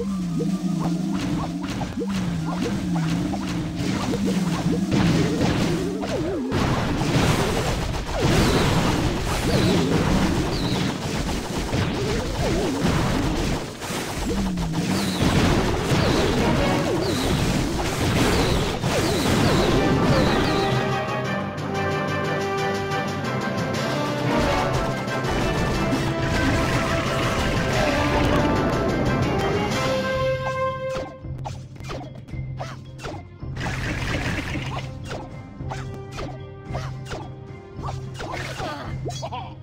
Ha ha! Ha ha ha!